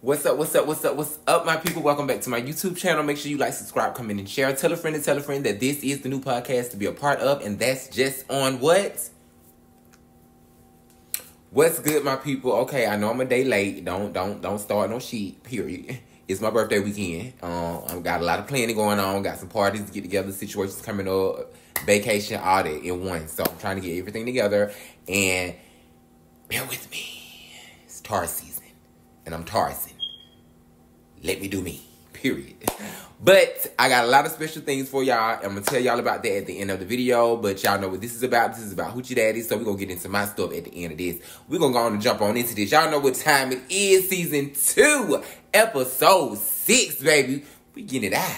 What's up, what's up, what's up, what's up, my people? Welcome back to my YouTube channel. Make sure you like, subscribe, comment, and share. Tell a friend and tell a friend that this is the new podcast to be a part of, and that's just on what? What's good, my people? Okay, I know I'm a day late. Don't don't don't start no shit. Period. It's my birthday weekend. Um, I've got a lot of planning going on. Got some parties to get together, situations coming up, vacation, all that in one. So I'm trying to get everything together. And bear with me. It's tar season, and I'm Tarzan. let me do me. Period. But I got a lot of special things for y'all. I'm gonna tell y'all about that at the end of the video. But y'all know what this is about. This is about Hoochie Daddy. So we're gonna get into my stuff at the end of this. We're gonna go on and jump on into this. Y'all know what time it is. Season two, episode six, baby. We getting it out.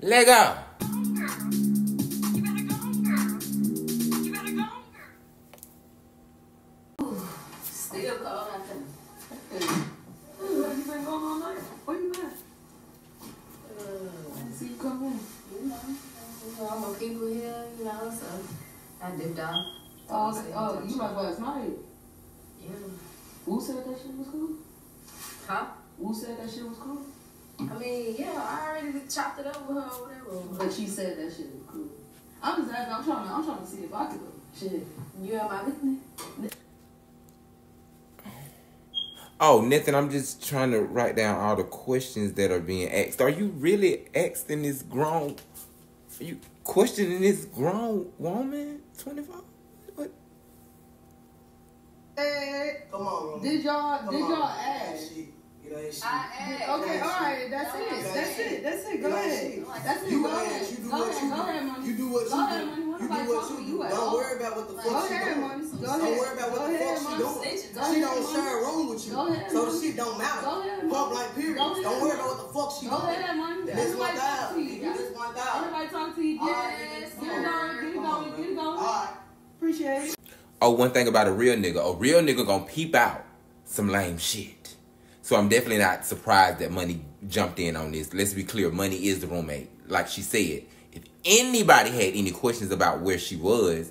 Let go. Still been going all night? Where you at? I see you come in. You know, you know, I'm a people here, you know, so I dipped off. Oh, oh, you like last night? Yeah. Who said that shit was cool? Huh? Who said that shit was cool? I mean, yeah, I already chopped it up with her or whatever. But she said that shit was cool. I'm just asking. I'm trying to. I'm trying to see if I could. Shit. You am my listening? Oh, nothing. I'm just trying to write down all the questions that are being asked. Are you really asking this grown? Are you questioning this grown woman? Twenty five. What? Hey, Come on, Roman. did y'all? Come Did on. y'all ask? You know that. I asked. Okay, all right. That's it. That's it. That's it. Go ahead. That's it. You Go ask, ahead. you do Go what ahead. you Go do. ahead, money. You do what you ahead, do. Ahead, mommy. You do what you do. Don't worry about what the fuck she doing. Don't worry about what the fuck she money. doing. Snitching. Go She ahead, don't money. share a room with you. Go ahead, So the shit don't matter. Go ahead, Pump like period. Go ahead, Don't worry money. about what the fuck she Go doing. ahead, money. This Everybody one talk down. to you. This one down. Everybody talk to you. Yes. right, Get it going. Get it going. Get it going. All right. Appreciate it. Oh, one thing about a real nigga, a real nigga gonna peep out some lame shit. So I'm definitely not surprised that Money jumped in on this. Let's be clear, Money is the roommate. Like she said, if anybody had any questions about where she was,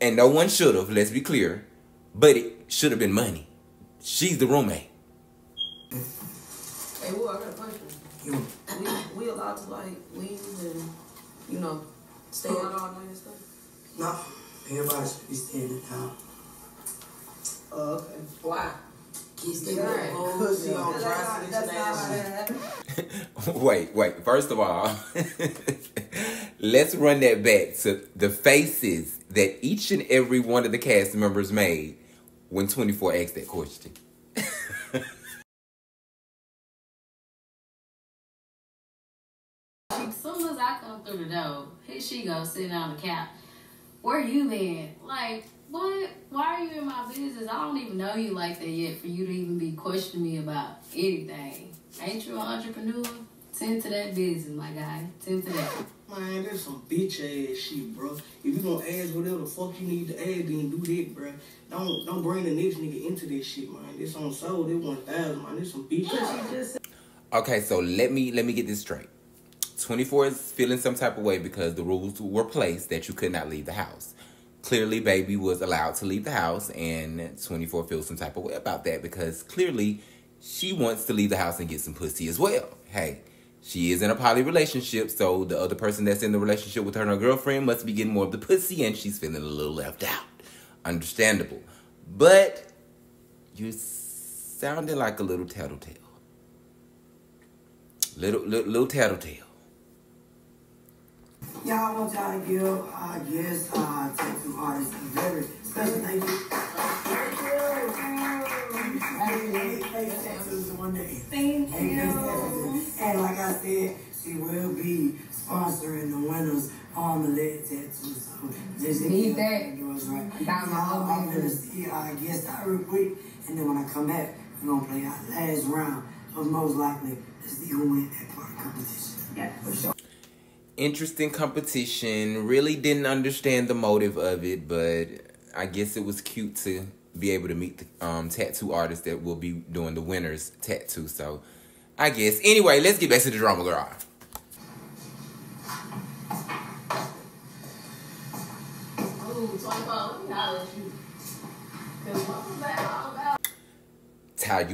and no one should have, let's be clear, but it should have been Money. She's the roommate. Hey, Will, I got a question. We, we allowed to, like, leave and, you know, stay out all night and stuff? No, everybody should be standing down. Oh, okay. Why? Kids get rid of Because she hoes, on yeah. dry That's not- ass that's wait, wait. First of all, let's run that back to the faces that each and every one of the cast members made when 24 asked that question. As soon as I come through the door, here she goes sitting on the couch. Where you been? Like, what? Why are you in my business? I don't even know you like that yet for you to even be questioning me about anything. Ain't you an entrepreneur? Tend to that business, my guy. Tend to that. Man, that's some bitch ass shit, bro. If you gonna ask whatever the fuck you need to ask, then do that, bro. Don't don't bring the next nigga into this shit, man. This on soul, this one thousand, man. This some bitch ass. Okay, so let me let me get this straight. 24 is feeling some type of way because the rules were placed that you could not leave the house. Clearly, baby was allowed to leave the house, and 24 feels some type of way about that because clearly she wants to leave the house and get some pussy as well. Hey, she is in a poly relationship, so the other person that's in the relationship with her and her girlfriend must be getting more of the pussy, and she's feeling a little left out. Understandable. But you're sounding like a little tattletale. Little, little, little tattletale. Y'all want y'all to give, I guess, uh, tattoo artists a very special thank you. Thank you. And like I said, she will be sponsoring the winners on the lead tattoo. So just Need that. Right. Got my Y'all, I'm gonna see our guest out real quick, and then when I come back, we're gonna play our last round of most likely to see who win that part of competition. Yeah, for sure. interesting competition. Really didn't understand the motive of it, but I guess it was cute to be able to meet the um, tattoo artist that will be doing the winner's tattoo. So I guess. Anyway, let's get back to the drama girl. Ooh, 24, let me holler you.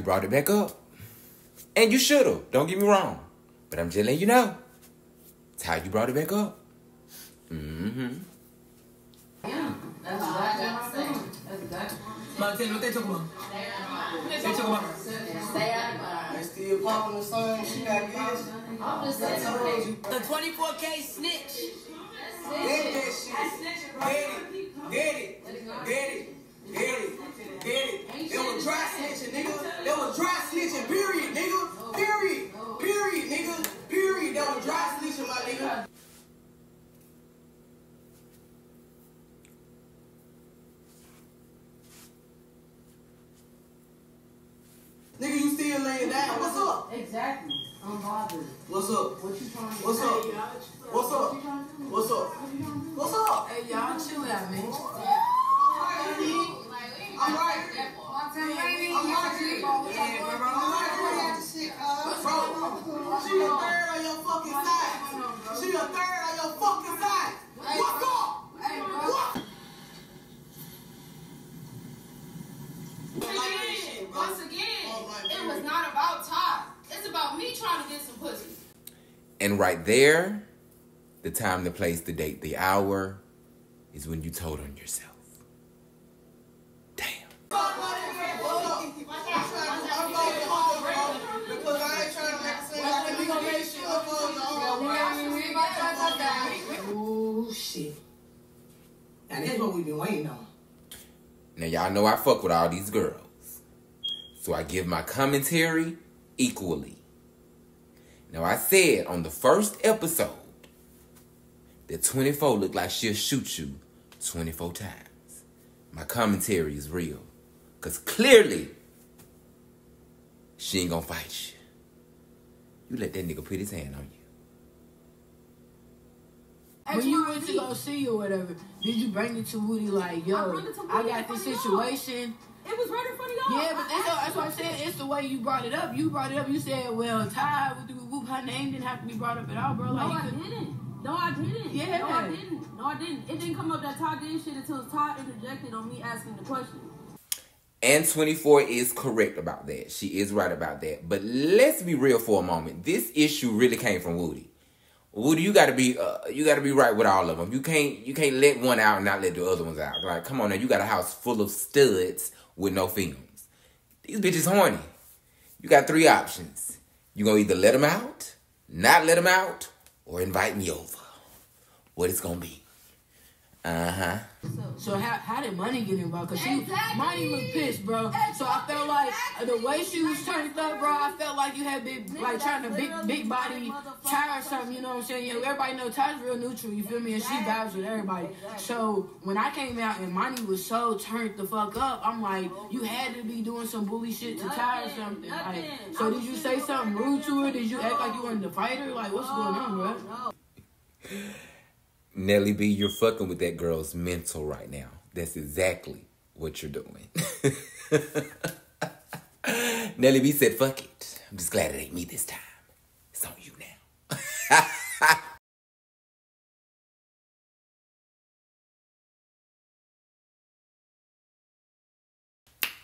Brought it back up. And you should have. Don't get me wrong. But I'm just letting you know. How you brought it back up. Mm-hmm. Yeah, that's exactly what I'm saying. That's exactly what they talking about? They talking about. Stay out of. Still popping the guess. I'm just saying. The 24K snitch. Get that. Get it. Get it. Get it. Get it. It. Was dry snitching, nigga. That was dry snitching, period, nigga. Period. That was dry snitching, my nigga. Nigga, you still down. What's up? Exactly. I'm bothered. What's up? What you trying to What's up? What's up? What you trying to do? What's up? What's up? Hey, y'all chill out, man. I'm right. I'm right. Bro, she a third on your fucking side. She a third on your fucking side. What's up? What? Again, once again, it was not about Todd. It's about me trying to get some pussy. And right there, the time, the place, the date, the hour is when you told on yourself. Damn. Because I ain't trying to make it seem like we gonna make shit up on your own. Oh shit. Now that's what we've been waiting on. Now y'all know I fuck with all these girls. So I give my commentary equally. Now I said on the first episode that 24 looked like she'll shoot you 24 times. My commentary is real. Cause clearly she ain't gonna fight you. You let that nigga put his hand on you. When you went to go see or whatever, did you bring it to Woody like, yo, I brought it to I got this in front of y'all. situation? It was right in front of y'all. Yeah, but that's, that's what I'm saying. It's the way you brought it up. You brought it up. You said, well, Ty, with the whoop, her name didn't have to be brought up at all, bro. No, I could, didn't. No, I didn't. Yeah. No, I didn't. No, I didn't. It didn't come up that Todd did shit until Todd interjected on me asking the question. And 24 is correct about that. She is right about that. But let's be real for a moment. This issue really came from Woody. Woody, you gotta be uh, you gotta be right with all of them. You can't you can't let one out and not let the other ones out. Like, come on now, you got a house full of studs with no films. These bitches horny. You got three options. You gonna either let them out, not let them out, or invite me over. What it's gonna be? Uh huh. so how, how did money get involved? Because she, Exactly. money looked pissed, bro. So I felt like the way she was turned up, bro, I felt like you had big, like trying to big, big body Ty or something, you know what I'm saying? Yeah, everybody know Ty's real neutral, you feel me? And she vibes with everybody. So when I came out and money was so turned the fuck up, I'm like, you had to be doing some bully shit to Ty or something. Like, so did you say something rude to her? Did you act like you wanted to fight her? Like, what's going on, bro? Nelly B, you're fucking with that girl's mental right now. That's exactly what you're doing. Nelly B said, fuck it. I'm just glad it ain't me this time. It's on you now.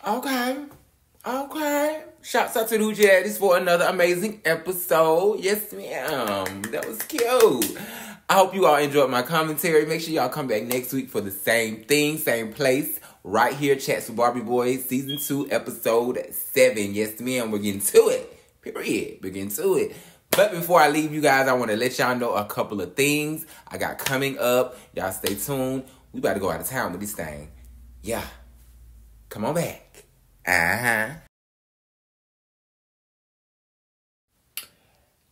okay. Okay. Shouts out to the Hoochie Daddies for another amazing episode. Yes, ma'am. That was cute. I hope you all enjoyed my commentary. Make sure y'all come back next week for the same thing, same place, right here, Chats with Barbie Boi's, season two, episode seven. Yes, ma'am. We're getting to it. Period. We're getting to it. But before I leave you guys, I want to let y'all know a couple of things I got coming up. Y'all stay tuned. We about to go out of town with this thing. Yeah. Come on back. Uh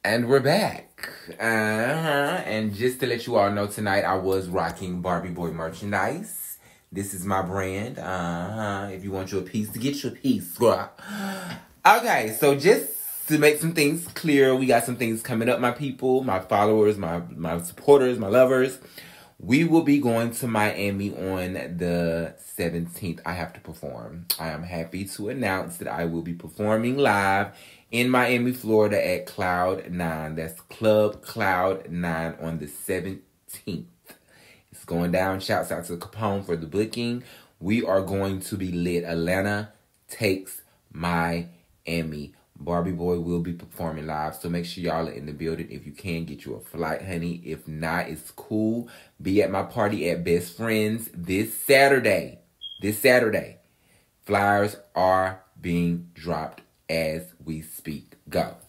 And we're back. Uh huh. And just to let you all know, tonight I was rocking Barbie Boi merchandise. This is my brand. Uh huh. If you want your piece, to get your piece, girl. Okay, so just to make some things clear, we got some things coming up, my people, my followers, my my supporters, my lovers. We will be going to Miami on the 17th. I have to perform. I am happy to announce that I will be performing live in Miami, Florida at Cloud 9. That's Club Cloud 9 on the 17th. It's going down. Shouts out to Capone for the booking. We are going to be lit. Atlanta takes Miami. Barbie Boi will be performing live, so make sure y'all are in the building. If you can, get you a flight, honey. If not, it's cool. Be at my party at Best Friends this Saturday. This Saturday. Flyers are being dropped as we speak. Go.